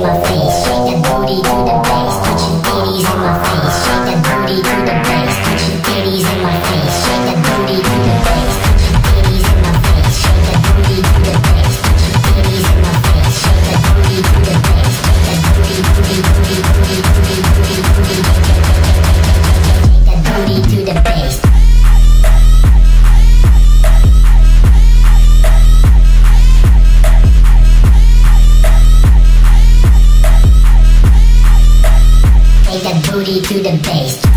my face. Shake that booty to the bass. Put your titties in my face. Shake that booty to the bass. Put your titties in my face. The bass.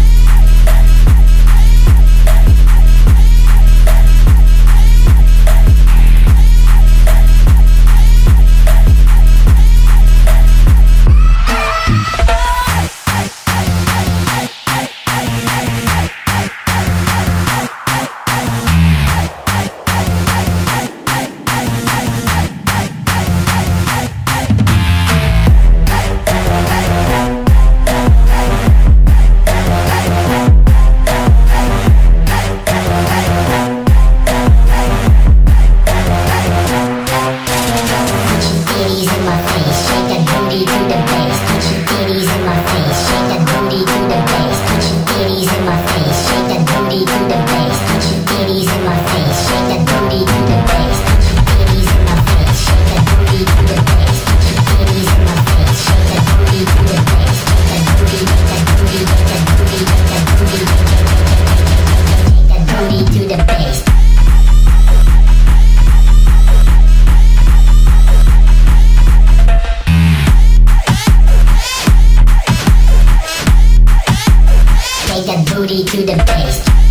best.